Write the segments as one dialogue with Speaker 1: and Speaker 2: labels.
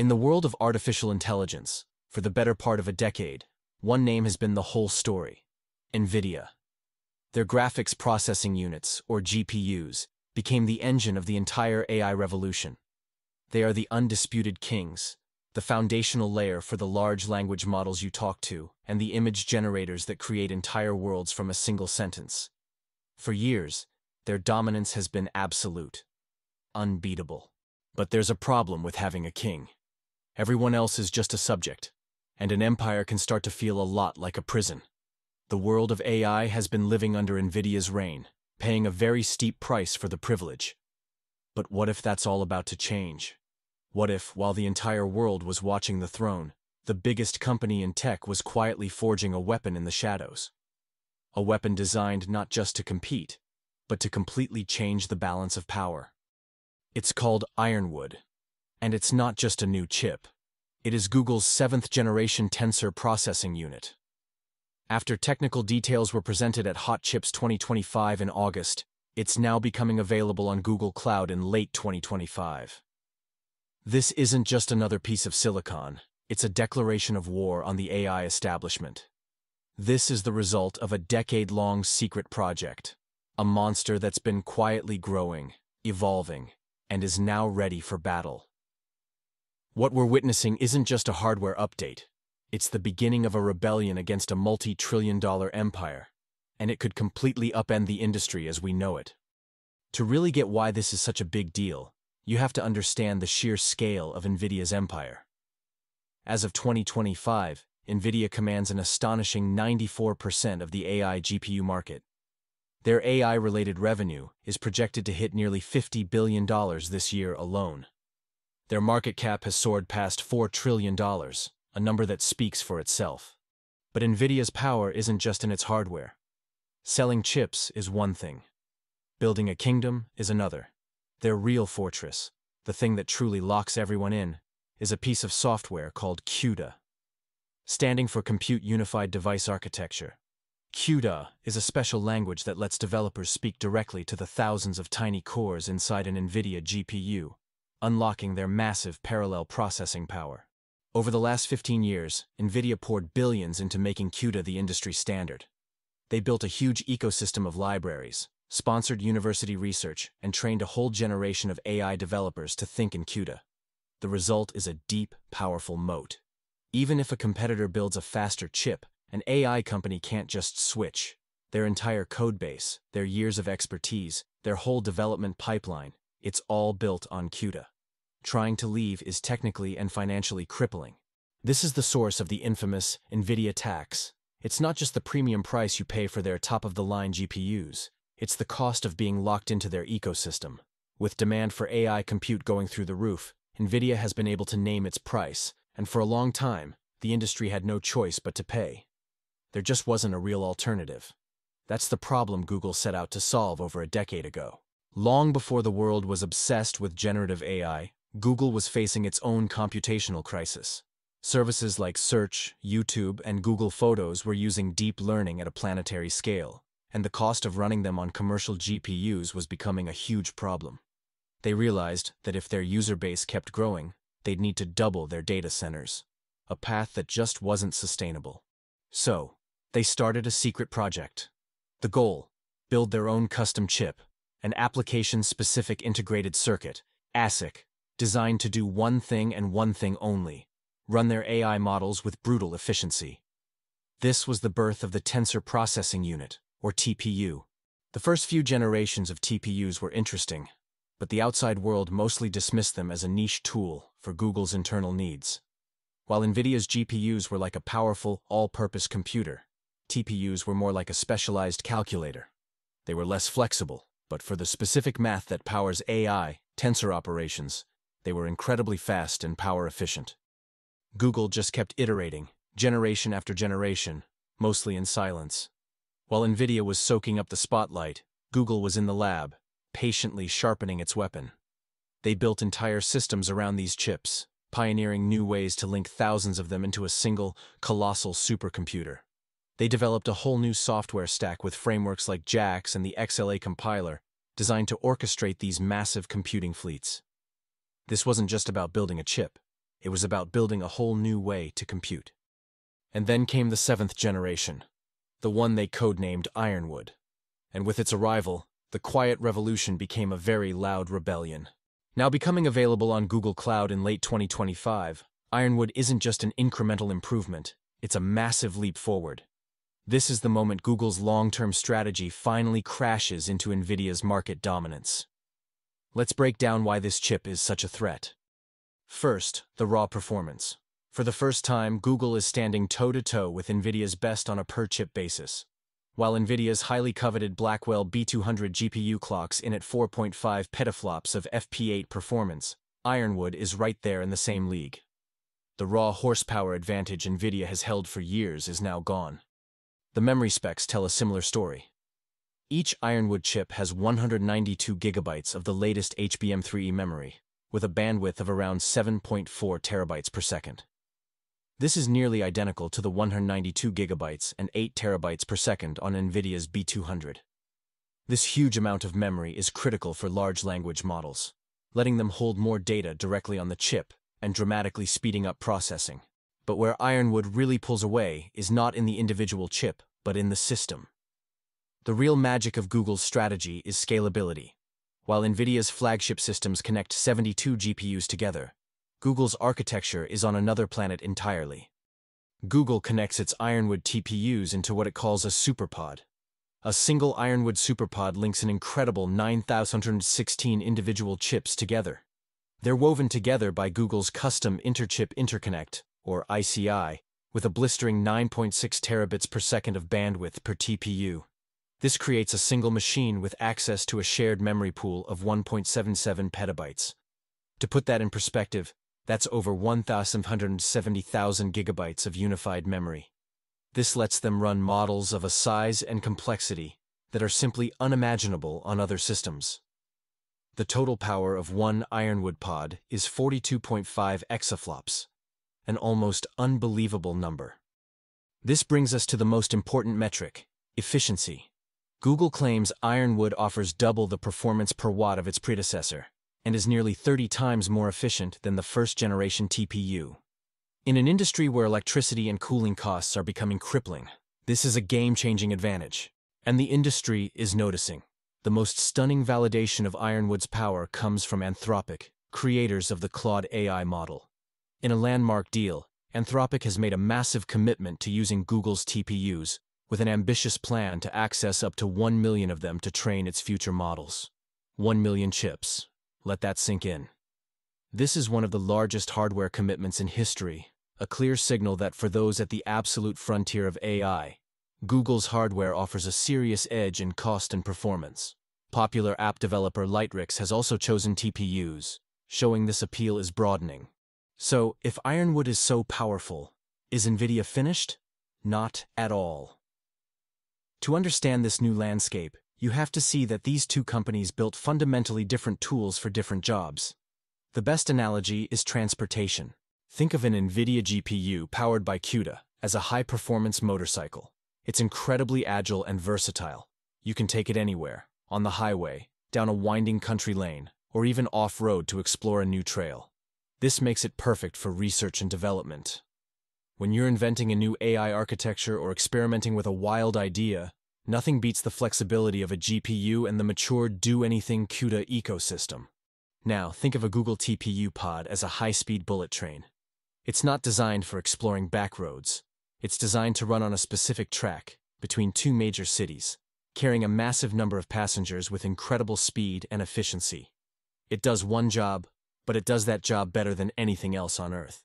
Speaker 1: In the world of artificial intelligence, for the better part of a decade, one name has been the whole story NVIDIA. Their graphics processing units, or GPUs, became the engine of the entire AI revolution. They are the undisputed kings, the foundational layer for the large language models you talk to, and the image generators that create entire worlds from a single sentence. For years, their dominance has been absolute, unbeatable. But there's a problem with having a king. Everyone else is just a subject, and an empire can start to feel a lot like a prison. The world of AI has been living under NVIDIA's reign, paying a very steep price for the privilege. But what if that's all about to change? What if, while the entire world was watching the throne, the biggest company in tech was quietly forging a weapon in the shadows? A weapon designed not just to compete, but to completely change the balance of power. It's called Ironwood, and it's not just a new chip. It is Google's seventh-generation tensor processing unit. After technical details were presented at Hot Chips 2025 in August, it's now becoming available on Google Cloud in late 2025. This isn't just another piece of silicon, it's a declaration of war on the AI establishment. This is the result of a decade-long secret project, a monster that's been quietly growing, evolving, and is now ready for battle. What we're witnessing isn't just a hardware update, it's the beginning of a rebellion against a multi-trillion dollar empire, and it could completely upend the industry as we know it. To really get why this is such a big deal, you have to understand the sheer scale of NVIDIA's empire. As of 2025, NVIDIA commands an astonishing 94% of the AI GPU market. Their AI-related revenue is projected to hit nearly $50 billion this year alone. Their market cap has soared past $4 trillion, a number that speaks for itself. But NVIDIA's power isn't just in its hardware. Selling chips is one thing. Building a kingdom is another. Their real fortress, the thing that truly locks everyone in, is a piece of software called CUDA. Standing for Compute Unified Device Architecture. CUDA is a special language that lets developers speak directly to the thousands of tiny cores inside an NVIDIA GPU, unlocking their massive parallel processing power. Over the last 15 years, NVIDIA poured billions into making CUDA the industry standard. They built a huge ecosystem of libraries, sponsored university research, and trained a whole generation of AI developers to think in CUDA. The result is a deep, powerful moat. Even if a competitor builds a faster chip, an AI company can't just switch. Their entire codebase, their years of expertise, their whole development pipeline, it's all built on CUDA. Trying to leave is technically and financially crippling. This is the source of the infamous NVIDIA tax. It's not just the premium price you pay for their top-of-the-line GPUs. It's the cost of being locked into their ecosystem. With demand for AI compute going through the roof, NVIDIA has been able to name its price, and for a long time, the industry had no choice but to pay. There just wasn't a real alternative. That's the problem Google set out to solve over a decade ago. Long before the world was obsessed with generative AI, Google was facing its own computational crisis. Services like Search, YouTube, and Google Photos were using deep learning at a planetary scale and the cost of running them on commercial GPUs was becoming a huge problem. They realized that if their user base kept growing, they'd need to double their data centers, a path that just wasn't sustainable. So, they started a secret project. The goal, build their own custom chip, an application-specific integrated circuit, ASIC, designed to do one thing and one thing only, run their AI models with brutal efficiency. This was the birth of the Tensor Processing Unit, or TPU. The first few generations of TPUs were interesting, but the outside world mostly dismissed them as a niche tool for Google's internal needs. While NVIDIA's GPUs were like a powerful, all-purpose computer, TPUs were more like a specialized calculator. They were less flexible, but for the specific math that powers AI, tensor operations, they were incredibly fast and power efficient. Google just kept iterating, generation after generation, mostly in silence. While NVIDIA was soaking up the spotlight, Google was in the lab, patiently sharpening its weapon. They built entire systems around these chips, pioneering new ways to link thousands of them into a single, colossal supercomputer. They developed a whole new software stack with frameworks like JAX and the XLA compiler, designed to orchestrate these massive computing fleets. This wasn't just about building a chip. It was about building a whole new way to compute. And then came the seventh generation, the one they codenamed Ironwood. And with its arrival, the quiet revolution became a very loud rebellion. Now becoming available on Google Cloud in late 2025, Ironwood isn't just an incremental improvement, it's a massive leap forward. This is the moment Google's long-term strategy finally crashes into NVIDIA's market dominance. Let's break down why this chip is such a threat. First, the raw performance. For the first time, Google is standing toe-to-toe -to -toe with NVIDIA's best on a per-chip basis. While NVIDIA's highly coveted Blackwell B200 GPU clocks in at 4.5 petaflops of FP8 performance, Ironwood is right there in the same league. The raw horsepower advantage NVIDIA has held for years is now gone. The memory specs tell a similar story. Each Ironwood chip has 192 gigabytes of the latest HBM3E memory, with a bandwidth of around 7.4 terabytes per second. This is nearly identical to the 192 gigabytes and 8 terabytes per second on NVIDIA's B200. This huge amount of memory is critical for large language models, letting them hold more data directly on the chip and dramatically speeding up processing. But where Ironwood really pulls away is not in the individual chip, but in the system. The real magic of Google's strategy is scalability. While NVIDIA's flagship systems connect 72 GPUs together, Google's architecture is on another planet entirely. Google connects its Ironwood TPUs into what it calls a superpod. A single Ironwood superpod links an incredible 9,116 individual chips together. They're woven together by Google's custom Interchip Interconnect, or ICI, with a blistering 9.6 terabits per second of bandwidth per TPU. This creates a single machine with access to a shared memory pool of 1.77 petabytes. To put that in perspective, that's over 1,170,000 gigabytes of unified memory. This lets them run models of a size and complexity that are simply unimaginable on other systems. The total power of one Ironwood pod is 42.5 exaflops, an almost unbelievable number. This brings us to the most important metric, efficiency. Google claims Ironwood offers double the performance per watt of its predecessor and is nearly 30 times more efficient than the first-generation TPU. In an industry where electricity and cooling costs are becoming crippling, this is a game-changing advantage. And the industry is noticing. The most stunning validation of Ironwood's power comes from Anthropic, creators of the Claude AI model. In a landmark deal, Anthropic has made a massive commitment to using Google's TPUs, with an ambitious plan to access up to 1 million of them to train its future models. 1 million chips. Let that sink in. This is one of the largest hardware commitments in history, a clear signal that for those at the absolute frontier of AI, Google's hardware offers a serious edge in cost and performance. Popular app developer Lightricks has also chosen TPUs, showing this appeal is broadening. So, if Ironwood is so powerful, is NVIDIA finished? Not at all. To understand this new landscape, you have to see that these two companies built fundamentally different tools for different jobs. The best analogy is transportation. Think of an NVIDIA GPU powered by CUDA as a high-performance motorcycle. It's incredibly agile and versatile. You can take it anywhere, on the highway, down a winding country lane, or even off-road to explore a new trail. This makes it perfect for research and development. When you're inventing a new AI architecture or experimenting with a wild idea, Nothing beats the flexibility of a GPU and the mature do-anything CUDA ecosystem. Now, think of a Google TPU pod as a high-speed bullet train. It's not designed for exploring backroads. It's designed to run on a specific track, between two major cities, carrying a massive number of passengers with incredible speed and efficiency. It does one job, but it does that job better than anything else on Earth.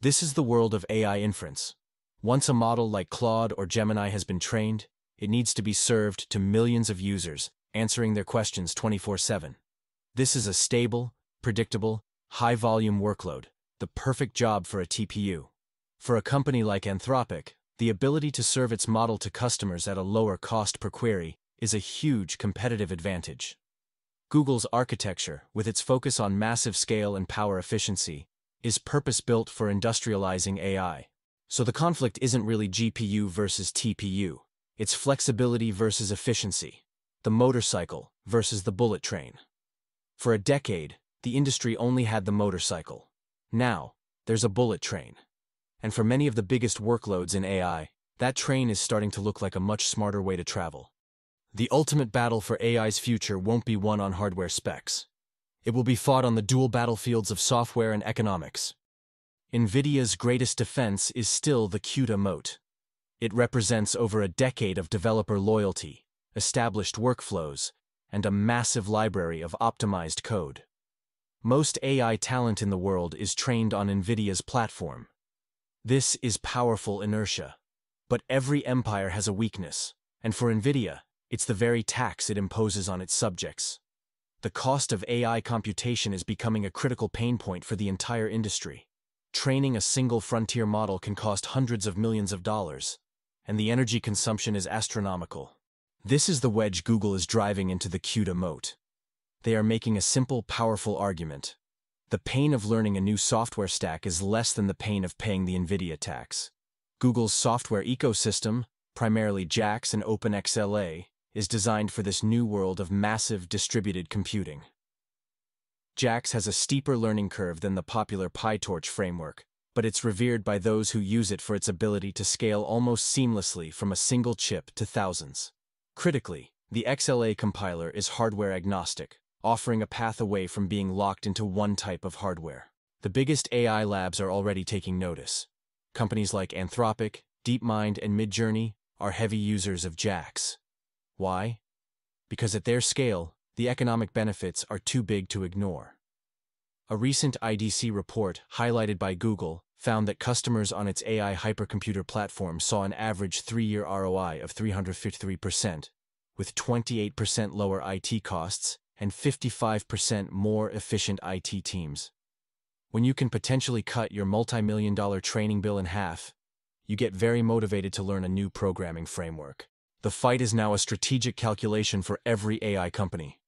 Speaker 1: This is the world of AI inference. Once a model like Claude or Gemini has been trained, it needs to be served to millions of users, answering their questions 24-7. This is a stable, predictable, high-volume workload, the perfect job for a TPU. For a company like Anthropic, the ability to serve its model to customers at a lower cost per query is a huge competitive advantage. Google's architecture, with its focus on massive scale and power efficiency, is purpose-built for industrializing AI. So the conflict isn't really GPU versus TPU. It's flexibility versus efficiency, the motorcycle versus the bullet train. For a decade, the industry only had the motorcycle. Now, there's a bullet train. And for many of the biggest workloads in AI, that train is starting to look like a much smarter way to travel. The ultimate battle for AI's future won't be won on hardware specs. It will be fought on the dual battlefields of software and economics. NVIDIA's greatest defense is still the CUDA moat. It represents over a decade of developer loyalty, established workflows, and a massive library of optimized code. Most AI talent in the world is trained on NVIDIA's platform. This is powerful inertia. But every empire has a weakness, and for NVIDIA, it's the very tax it imposes on its subjects. The cost of AI computation is becoming a critical pain point for the entire industry. Training a single frontier model can cost hundreds of millions of dollars, and the energy consumption is astronomical. This is the wedge Google is driving into the CUDA moat. They are making a simple, powerful argument. The pain of learning a new software stack is less than the pain of paying the NVIDIA tax. Google's software ecosystem, primarily JAX and OpenXLA, is designed for this new world of massive distributed computing. JAX has a steeper learning curve than the popular PyTorch framework, but it's revered by those who use it for its ability to scale almost seamlessly from a single chip to thousands. Critically, the XLA compiler is hardware agnostic, offering a path away from being locked into one type of hardware. The biggest AI labs are already taking notice. Companies like Anthropic, DeepMind, and Midjourney are heavy users of JAX. Why? Because at their scale, the economic benefits are too big to ignore. A recent IDC report, highlighted by Google, found that customers on its AI hypercomputer platform saw an average three-year ROI of 353%, with 28% lower IT costs and 55% more efficient IT teams. When you can potentially cut your multi-million dollar training bill in half, you get very motivated to learn a new programming framework. The fight is now a strategic calculation for every AI company.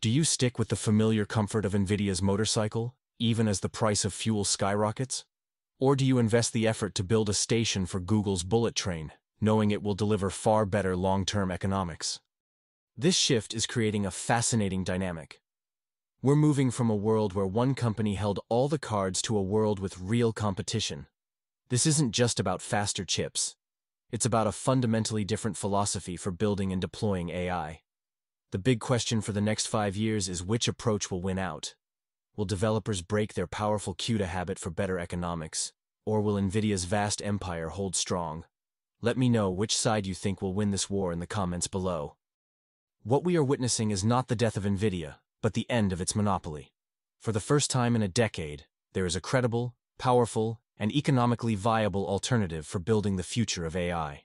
Speaker 1: Do you stick with the familiar comfort of NVIDIA's motorcycle, even as the price of fuel skyrockets? Or do you invest the effort to build a station for Google's bullet train, knowing it will deliver far better long-term economics? This shift is creating a fascinating dynamic. We're moving from a world where one company held all the cards to a world with real competition. This isn't just about faster chips. It's about a fundamentally different philosophy for building and deploying AI. The big question for the next five years is which approach will win out. Will developers break their powerful CUDA habit for better economics? Or will NVIDIA's vast empire hold strong? Let me know which side you think will win this war in the comments below. What we are witnessing is not the death of NVIDIA, but the end of its monopoly. For the first time in a decade, there is a credible, powerful, and economically viable alternative for building the future of AI.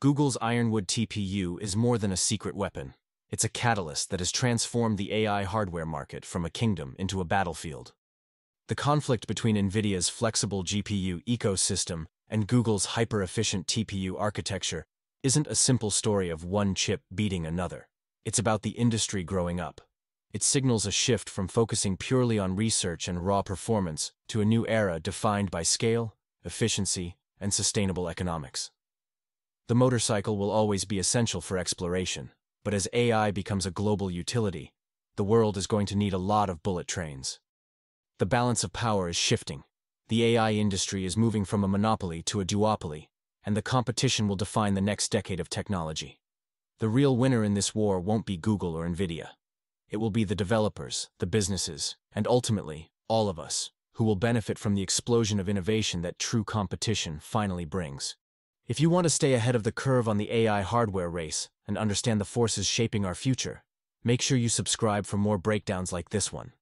Speaker 1: Google's Ironwood TPU is more than a secret weapon. It's a catalyst that has transformed the AI hardware market from a kingdom into a battlefield. The conflict between NVIDIA's flexible GPU ecosystem and Google's hyper-efficient TPU architecture isn't a simple story of one chip beating another. It's about the industry growing up. It signals a shift from focusing purely on research and raw performance to a new era defined by scale, efficiency, and sustainable economics. The motorcycle will always be essential for exploration, but as AI becomes a global utility, the world is going to need a lot of bullet trains. The balance of power is shifting. The AI industry is moving from a monopoly to a duopoly, and the competition will define the next decade of technology. The real winner in this war won't be Google or NVIDIA. It will be the developers, the businesses, and ultimately, all of us, who will benefit from the explosion of innovation that true competition finally brings. If you want to stay ahead of the curve on the AI hardware race and understand the forces shaping our future, make sure you subscribe for more breakdowns like this one.